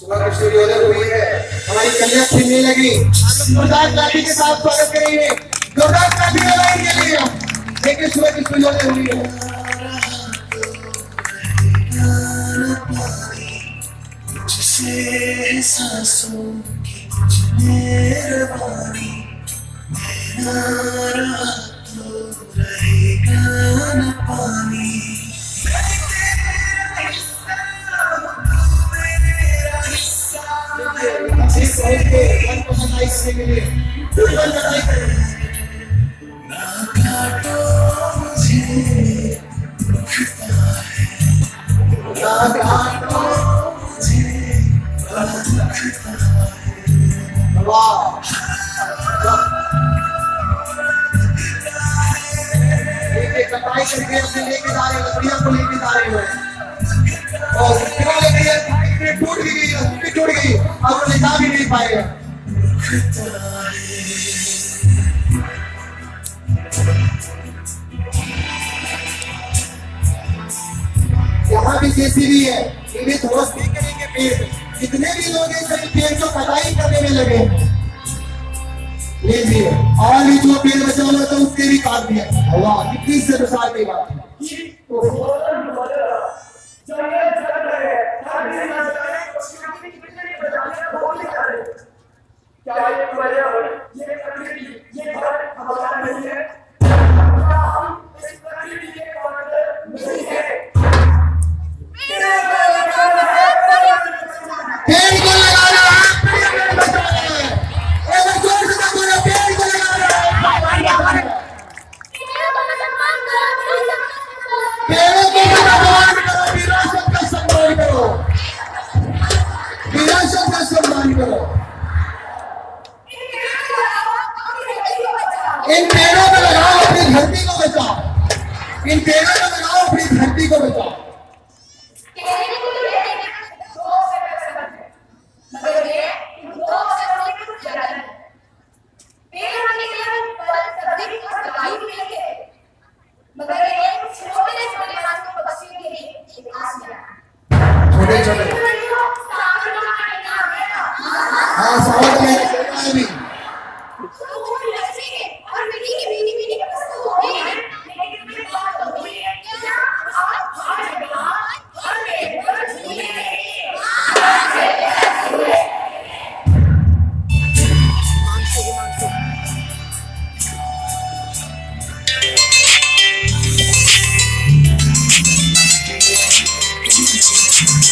सुबह की सूर्योदय हुई है। हमारी कन्या खिलने लगी। जोरदार ताली के साथ स्वागत करेंगे। ताली लगाई के लिए देखिए, सुबह की सूर्योदय हुई है। तुझसे सांसों की मेरा आई इसके लिए। फुल बंद बताई करें वाह। कटाई करके अपने लेके जा रहे हैं लकड़ियाँ को लेके जा रहे हैं? और कितना लकड़ियाँ टूट गई टूट गई अब वो ले जा भी नहीं पाएगा। यहाँ भी है ये भी थोड़ा भी करेंगे पेड़ जितने भी लोग हैं सभी पेड़ को कटाई करने में लगे लीजिए और भी जो पेड़ बचा हुआ था उसके भी काट दिया। वाह कितनी से मिसाल की बात है। क्या ये पर्यावरण ये प्रकृति ये घर हमारा नहीं है। इन पेड़ों को लगाओ अपनी धरती को बचाओ। इन पेड़ों को लगाओ अपनी धरती को बचाओ। छोटे छोटे। हाँ सावन में भी